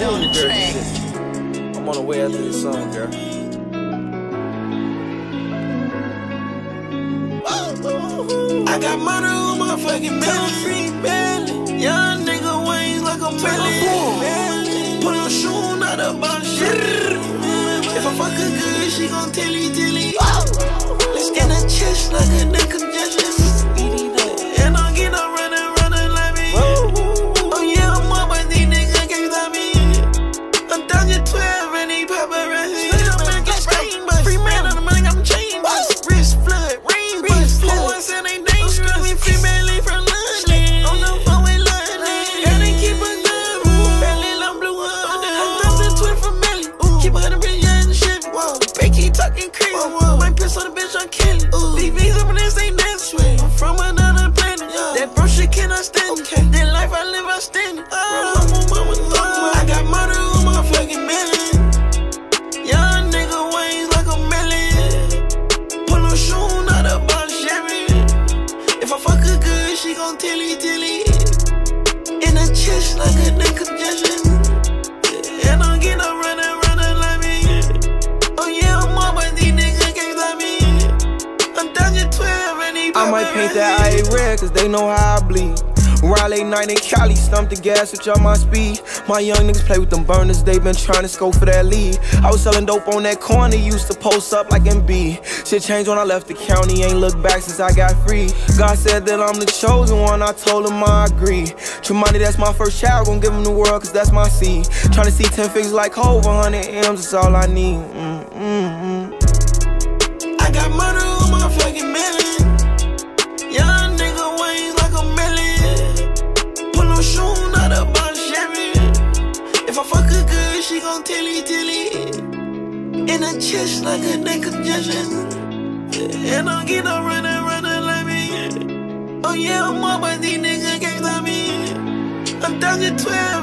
on the track. I'm on the way after this song, girl. I got money on my fucking belly, free Melly. Young nigga wings like a melon. Put on shoe, not a bunch shit. If I fuck her good, she gon' tilly tilly. Let's get a chest like a nigga killing. These V's up in this ain't that sweet. I'm from another planet. That bro shit cannot stand it. That life I live, I stand it. Oh. I got murder on my fucking melon. Young nigga wings like a melon. Pull no shoe, not a bottle sherry. If I fuck her good, she gon' tilly tilly. In a chest like a nigga congestion. And I'm getting might paint that eye red, cause they know how I bleed. Late night in Cali, stump the gas, switch up my speed. My young niggas play with them burners, they been trying to scope for that lead. I was selling dope on that corner, used to post up like MB. Shit changed when I left the county, ain't looked back since I got free. God said that I'm the chosen one, I told him I agree. Tremonti, that's my first child, gon' give him the world, cause that's my seed. Tryna see 10 figures like Hov, 100 M's, that's all I need. Mm, If I fuck a girl, she gon' tilly tilly. In her chest like a neck congestion. And I'm get no runner, runner like me. Oh yeah, I'm on my these nigga, can't me. I'm down to 12.